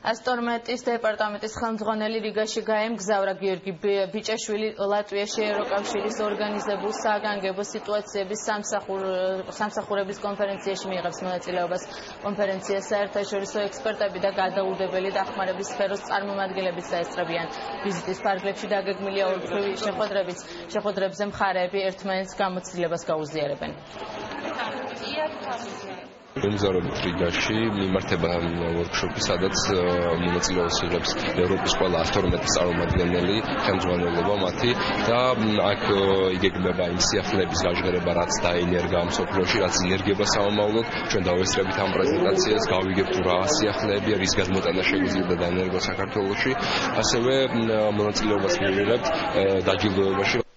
ასტორმეტის დეპარტამენტის ხელმძღვანელი რიგაში გაემგზავრა გიორგი ბიჭაშვილი ლატვიაში ევროკავშირის ორგანიზებულ საგანგებო სიტუაციების სამსახურების კონფერენციაში მიიღებს მონაწილეობას. კონფერენციას საერთაშორისო ექსპერტები და გადაუდებელი დახმარების სფეროს წარმომადგენლებიც დაესწრებიან. ვიზიტის ფარგლებში დაგეგმილია ორთვევი შეხვედრებიც. შეხვედრებზე მხარეები ერთმანეთს გამოცდილებას გაუზიარებენ. გემზარობით რიგაში მიმართება ვორქშოპი, სადაც მონაწილეობას იღებს ევროპის ყველა 12 წარმომადგენელი, ხელმძღვანელობა მათი და აქ იგეგმება იმ სიახლეების გაჟღერება, რაც დაინერგა მსოფლიოში, რაც ინერგება სამომავლოდ. ჩვენ დავესწრებით ამ პრეზენტაციას, გავიგებთ რა სიახლეებია, რის გადმოტანა შეგვიძლია დაინერგოს საქართველოში. ასევე მონაწილეობას მივიღებთ დაჯილდოებაში